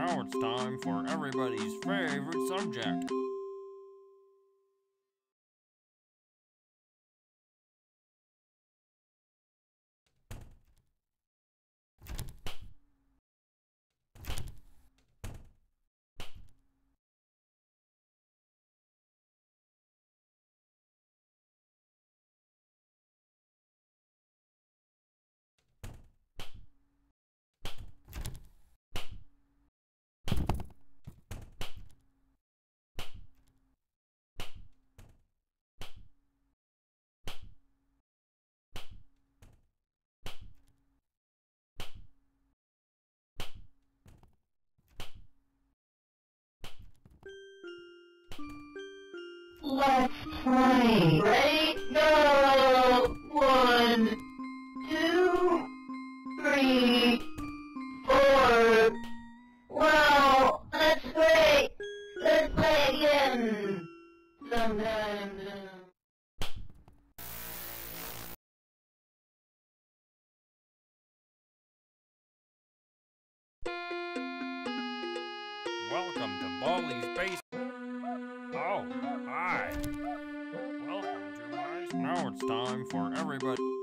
Now it's time for everybody's favorite subject. Let's play. Ready? Go! One, two, three, four. Wow, that's great. Let's play again. Sometime. Welcome to Baldi's Basement. Now it's time for everybody...